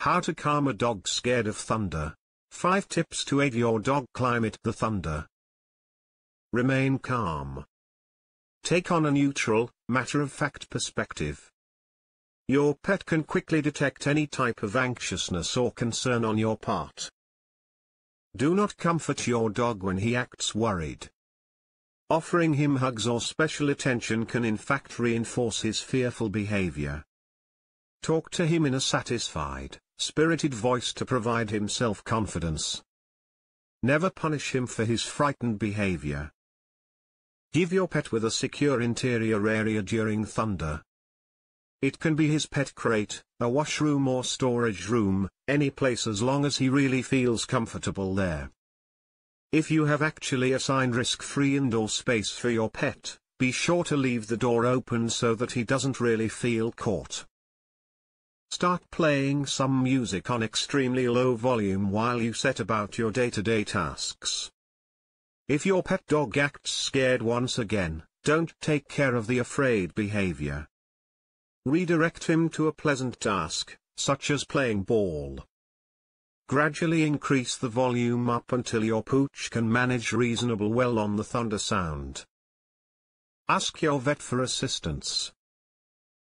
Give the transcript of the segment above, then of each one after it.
How to calm a dog scared of thunder. 5 tips to aid your dog climb it the thunder. Remain calm. Take on a neutral, matter-of-fact perspective. Your pet can quickly detect any type of anxiousness or concern on your part. Do not comfort your dog when he acts worried. Offering him hugs or special attention can in fact reinforce his fearful behavior. Talk to him in a satisfied, spirited voice to provide him self-confidence. Never punish him for his frightened behavior. Give your pet with a secure interior area during thunder. It can be his pet crate, a washroom or storage room, any place as long as he really feels comfortable there. If you have actually assigned risk-free indoor space for your pet, be sure to leave the door open so that he doesn't really feel caught. Start playing some music on extremely low volume while you set about your day-to-day -day tasks. If your pet dog acts scared once again, don't take care of the afraid behavior. Redirect him to a pleasant task, such as playing ball. Gradually increase the volume up until your pooch can manage reasonable well on the thunder sound. Ask your vet for assistance.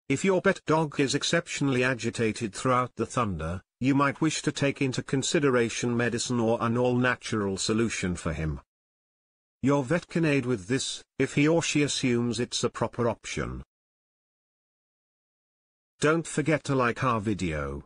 If your pet dog is exceptionally agitated throughout the thunder, you might wish to take into consideration medicine or an all-natural solution for him. Your vet can aid with this, if he or she assumes it's a proper option. Don't forget to like our video.